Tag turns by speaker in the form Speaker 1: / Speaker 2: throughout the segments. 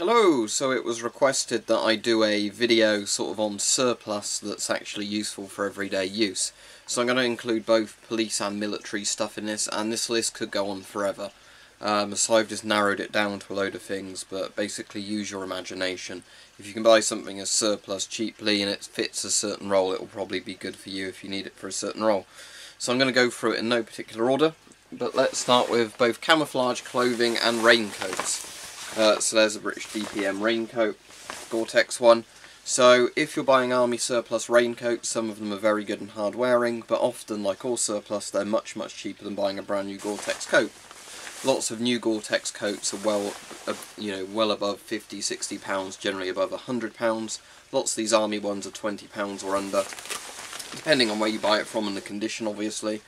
Speaker 1: Hello, so it was requested that I do a video sort of on surplus that's actually useful for everyday use. So I'm going to include both police and military stuff in this, and this list could go on forever. Um, so I've just narrowed it down to a load of things, but basically use your imagination. If you can buy something as surplus cheaply and it fits a certain role, it will probably be good for you if you need it for a certain role. So I'm going to go through it in no particular order, but let's start with both camouflage clothing and raincoats. Uh, so there's a British DPM raincoat, Gore-Tex one. So if you're buying army surplus raincoats, some of them are very good and hard wearing, but often, like all surplus, they're much, much cheaper than buying a brand new Gore-Tex coat. Lots of new Gore-Tex coats are well, uh, you know, well above 50, 60 pounds, generally above 100 pounds. Lots of these army ones are 20 pounds or under, depending on where you buy it from and the condition, obviously.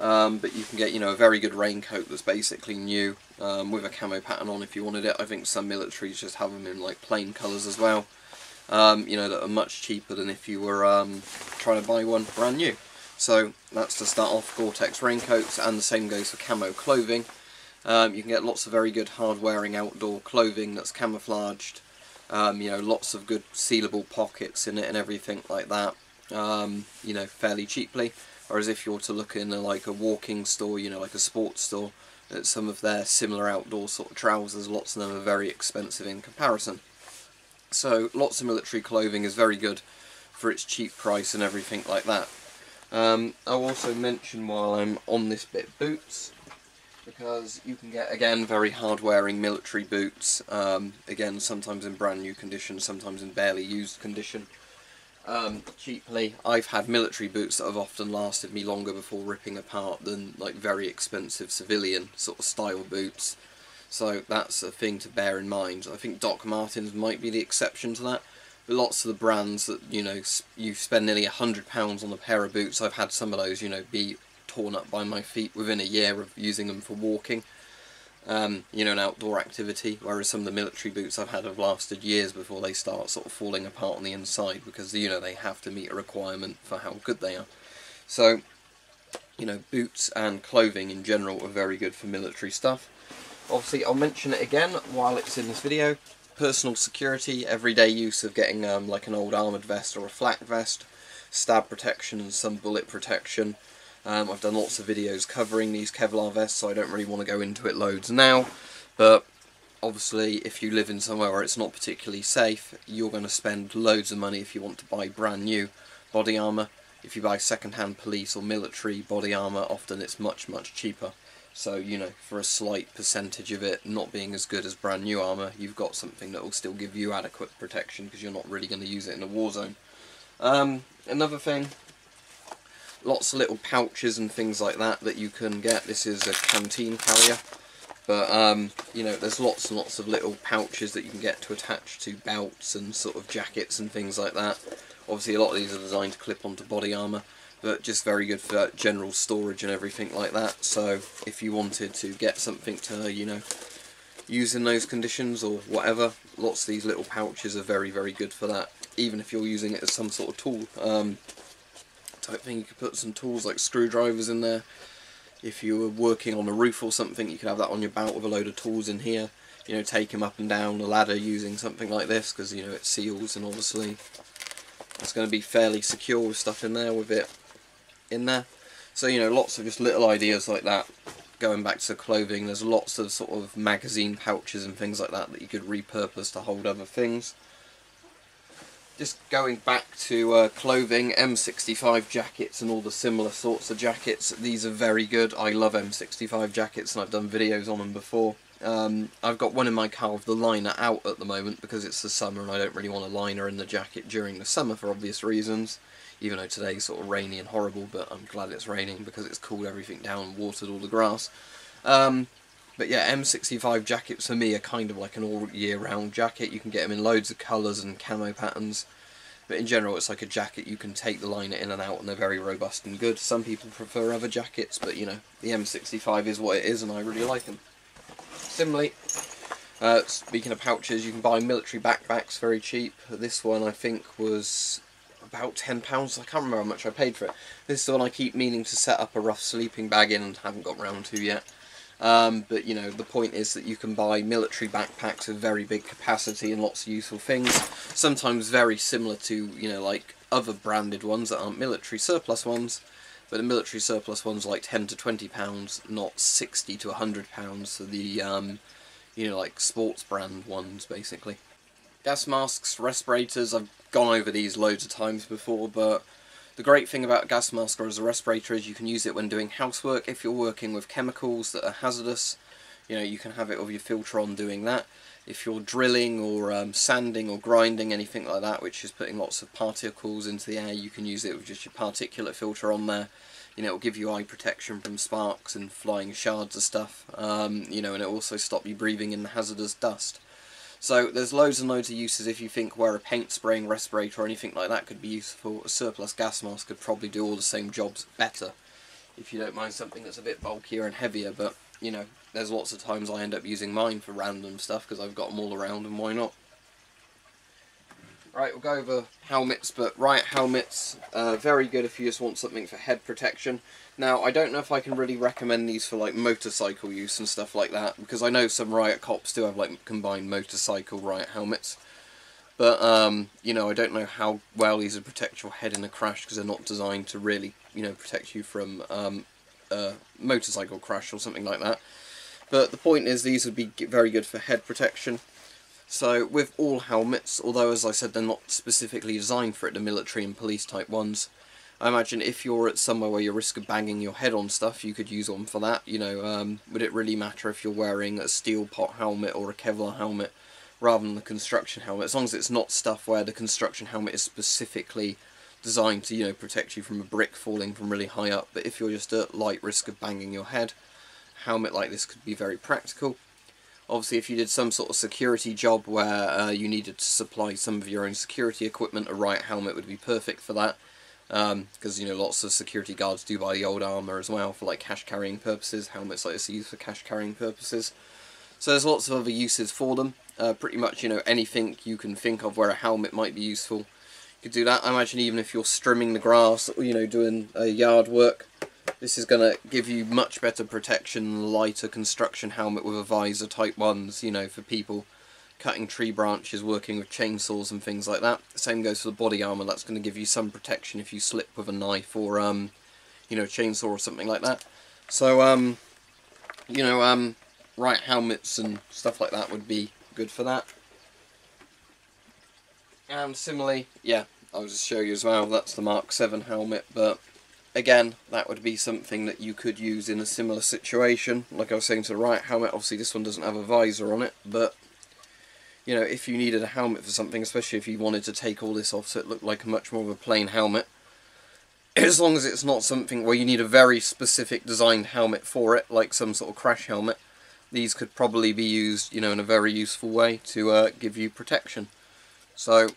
Speaker 1: Um, but you can get, you know, a very good raincoat that's basically new um, with a camo pattern on if you wanted it. I think some militaries just have them in like plain colours as well. Um, you know, that are much cheaper than if you were um, trying to buy one brand new. So that's to start off Gore-Tex raincoats, and the same goes for camo clothing. Um, you can get lots of very good hard-wearing outdoor clothing that's camouflaged. Um, you know, lots of good sealable pockets in it and everything like that. Um, you know, fairly cheaply. Whereas if you were to look in a, like a walking store, you know, like a sports store, at some of their similar outdoor sort of trousers, lots of them are very expensive in comparison. So lots of military clothing is very good for its cheap price and everything like that. Um, I'll also mention while I'm on this bit boots because you can get again very hard wearing military boots um, again sometimes in brand new condition sometimes in barely used condition um, cheaply. I've had military boots that have often lasted me longer before ripping apart than like very expensive civilian sort of style boots. So that's a thing to bear in mind. I think Doc Martens might be the exception to that. But lots of the brands that, you know, you spend nearly a £100 on a pair of boots, I've had some of those, you know, be torn up by my feet within a year of using them for walking um, you know, an outdoor activity, whereas some of the military boots I've had have lasted years before they start sort of falling apart on the inside because, you know, they have to meet a requirement for how good they are. So, you know, boots and clothing in general are very good for military stuff. Obviously, I'll mention it again while it's in this video. Personal security, everyday use of getting um, like an old armoured vest or a flak vest, stab protection and some bullet protection, um, I've done lots of videos covering these Kevlar vests, so I don't really want to go into it loads now. But obviously, if you live in somewhere where it's not particularly safe, you're going to spend loads of money if you want to buy brand new body armour. If you buy second-hand police or military body armour, often it's much, much cheaper. So, you know, for a slight percentage of it not being as good as brand new armour, you've got something that will still give you adequate protection because you're not really going to use it in a war zone. Um, another thing lots of little pouches and things like that that you can get. This is a canteen carrier. But, um, you know, there's lots and lots of little pouches that you can get to attach to belts and sort of jackets and things like that. Obviously, a lot of these are designed to clip onto body armour, but just very good for general storage and everything like that. So, if you wanted to get something to, you know, use in those conditions or whatever, lots of these little pouches are very, very good for that, even if you're using it as some sort of tool. Um, type thing. You could put some tools like screwdrivers in there. If you were working on a roof or something, you could have that on your belt with a load of tools in here. You know, take them up and down the ladder using something like this because, you know, it seals and obviously it's going to be fairly secure with stuff in there with it in there. So, you know, lots of just little ideas like that. Going back to clothing, there's lots of sort of magazine pouches and things like that that you could repurpose to hold other things. Just going back to uh, clothing, M65 jackets and all the similar sorts of jackets, these are very good. I love M65 jackets and I've done videos on them before. Um, I've got one in my car with the liner out at the moment because it's the summer and I don't really want a liner in the jacket during the summer for obvious reasons. Even though today's sort of rainy and horrible, but I'm glad it's raining because it's cooled everything down and watered all the grass. Um, but yeah, M65 jackets for me are kind of like an all year round jacket. You can get them in loads of colours and camo patterns. But in general, it's like a jacket you can take the liner in and out and they're very robust and good. Some people prefer other jackets, but you know, the M65 is what it is and I really like them. Similarly, uh, speaking of pouches, you can buy military backpacks very cheap. This one I think was about £10. I can't remember how much I paid for it. This is the one I keep meaning to set up a rough sleeping bag in and haven't got round to yet. Um, but you know, the point is that you can buy military backpacks of very big capacity and lots of useful things. Sometimes very similar to you know like other branded ones that aren't military surplus ones. But the military surplus ones like ten to twenty pounds, not sixty to hundred pounds for the um, you know like sports brand ones basically. Gas masks, respirators. I've gone over these loads of times before, but the great thing about a gas mask or as a respirator is you can use it when doing housework. If you're working with chemicals that are hazardous, you know, you can have it with your filter on doing that. If you're drilling or um, sanding or grinding, anything like that, which is putting lots of particles into the air, you can use it with just your particulate filter on there. You know, it'll give you eye protection from sparks and flying shards of stuff. Um, you know, and it'll also stop you breathing in the hazardous dust. So there's loads and loads of uses if you think where a paint spraying respirator or anything like that could be useful. A surplus gas mask could probably do all the same jobs better if you don't mind something that's a bit bulkier and heavier. But, you know, there's lots of times I end up using mine for random stuff because I've got them all around and why not? Right, we'll go over helmets, but Riot helmets, uh, very good if you just want something for head protection. Now, I don't know if I can really recommend these for like motorcycle use and stuff like that, because I know some Riot cops do have like combined motorcycle Riot helmets. But, um, you know, I don't know how well these would protect your head in a crash, because they're not designed to really, you know, protect you from um, a motorcycle crash or something like that. But the point is, these would be very good for head protection. So with all helmets, although as I said they're not specifically designed for it, the military and police type ones, I imagine if you're at somewhere where you risk of banging your head on stuff, you could use one for that. You know, um, would it really matter if you're wearing a steel pot helmet or a Kevlar helmet rather than the construction helmet? As long as it's not stuff where the construction helmet is specifically designed to, you know, protect you from a brick falling from really high up. But if you're just at light risk of banging your head, helmet like this could be very practical. Obviously, if you did some sort of security job where uh, you needed to supply some of your own security equipment, a Riot helmet would be perfect for that. Because, um, you know, lots of security guards do buy the old armour as well for, like, cash-carrying purposes. Helmets like this are used for cash-carrying purposes. So there's lots of other uses for them. Uh, pretty much, you know, anything you can think of where a helmet might be useful. You could do that. I imagine even if you're strimming the grass, or, you know, doing uh, yard work, this is going to give you much better protection, lighter construction helmet with a visor type ones, you know, for people cutting tree branches, working with chainsaws and things like that. Same goes for the body armour, that's going to give you some protection if you slip with a knife or, um, you know, chainsaw or something like that. So, um, you know, um, Riot helmets and stuff like that would be good for that. And similarly, yeah, I'll just show you as well, that's the Mark 7 helmet, but again, that would be something that you could use in a similar situation. Like I was saying to the Riot helmet, obviously this one doesn't have a visor on it, but you know, if you needed a helmet for something, especially if you wanted to take all this off so it looked like much more of a plain helmet, as long as it's not something where you need a very specific designed helmet for it, like some sort of crash helmet, these could probably be used, you know, in a very useful way to uh, give you protection. So,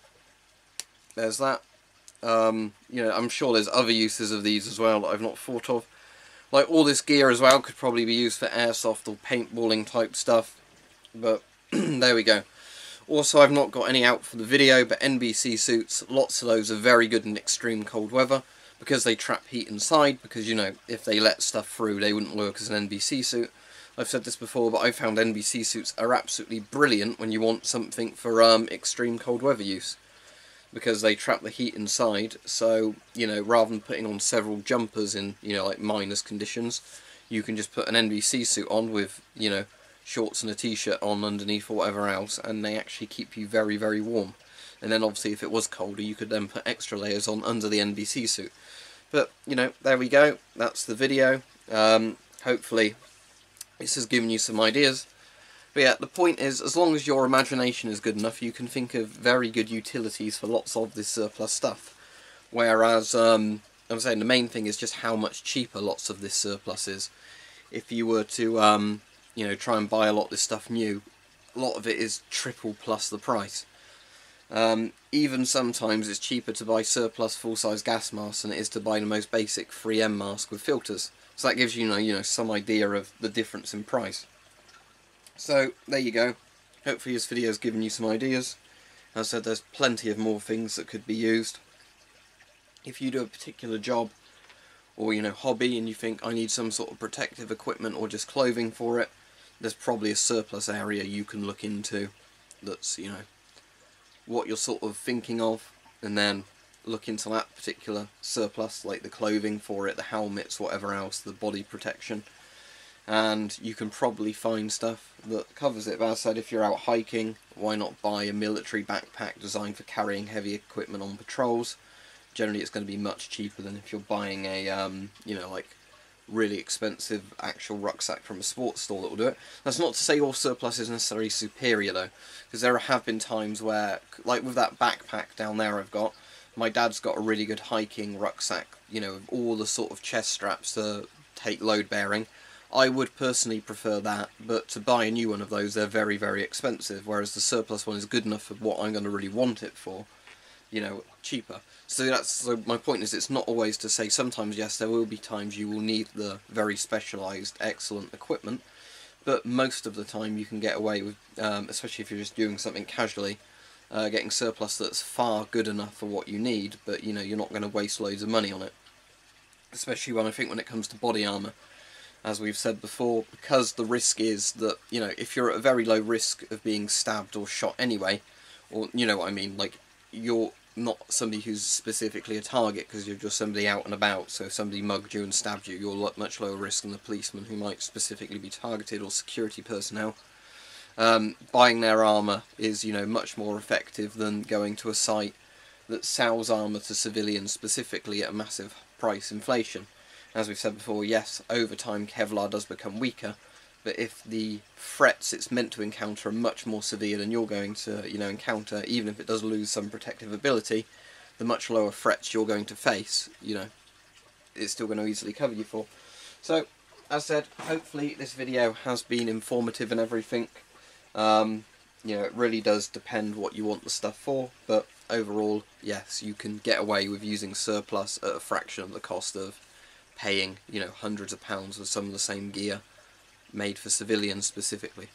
Speaker 1: there's that. Um, you know, I'm sure there's other uses of these as well that I've not thought of. Like all this gear as well could probably be used for airsoft or paintballing type stuff. But there we go. Also, I've not got any out for the video, but NBC suits, lots of those are very good in extreme cold weather because they trap heat inside, because, you know, if they let stuff through, they wouldn't work as an NBC suit. I've said this before, but I found NBC suits are absolutely brilliant when you want something for um, extreme cold weather use because they trap the heat inside. So, you know, rather than putting on several jumpers in, you know, like minus conditions, you can just put an NBC suit on with, you know, shorts and a t-shirt on underneath or whatever else, and they actually keep you very, very warm. And then obviously if it was colder, you could then put extra layers on under the NBC suit. But, you know, there we go. That's the video. Um, hopefully this has given you some ideas. But yeah, the point is, as long as your imagination is good enough, you can think of very good utilities for lots of this surplus stuff. Whereas, um, I'm saying the main thing is just how much cheaper lots of this surplus is. If you were to, um, you know, try and buy a lot of this stuff new, a lot of it is triple plus the price. Um, even sometimes it's cheaper to buy surplus full-size gas masks than it is to buy the most basic 3M mask with filters. So that gives you, you know, you know some idea of the difference in price. So, there you go. Hopefully this video has given you some ideas. As I said, there's plenty of more things that could be used. If you do a particular job or you know hobby and you think I need some sort of protective equipment or just clothing for it, there's probably a surplus area you can look into that's you know what you're sort of thinking of and then look into that particular surplus like the clothing for it, the helmets, whatever else, the body protection and you can probably find stuff that covers it. But as I said, if you're out hiking, why not buy a military backpack designed for carrying heavy equipment on patrols? Generally, it's going to be much cheaper than if you're buying a, um, you know, like really expensive actual rucksack from a sports store that will do it. That's not to say all surplus is necessarily superior though, because there have been times where, like with that backpack down there I've got, my dad's got a really good hiking rucksack, you know, all the sort of chest straps to take load bearing, I would personally prefer that, but to buy a new one of those, they're very, very expensive, whereas the surplus one is good enough for what I'm going to really want it for, you know, cheaper. So that's so my point is it's not always to say sometimes yes there will be times you will need the very specialised excellent equipment but most of the time you can get away with um, especially if you're just doing something casually uh, getting surplus that's far good enough for what you need but you know you're not going to waste loads of money on it especially when I think when it comes to body armour as we've said before, because the risk is that, you know, if you're at a very low risk of being stabbed or shot anyway, or, you know what I mean, like, you're not somebody who's specifically a target because you're just somebody out and about, so if somebody mugged you and stabbed you, you're much lower risk than the policeman who might specifically be targeted or security personnel. Um, buying their armour is, you know, much more effective than going to a site that sells armour to civilians specifically at a massive price inflation. As we've said before, yes, over time Kevlar does become weaker, but if the threats it's meant to encounter are much more severe than you're going to, you know, encounter, even if it does lose some protective ability, the much lower threats you're going to face, you know, it's still going to easily cover you for. So, as I said, hopefully this video has been informative and everything. Um, you know, it really does depend what you want the stuff for, but overall, yes, you can get away with using surplus at a fraction of the cost of paying, you know, hundreds of pounds for some of the same gear made for civilians specifically.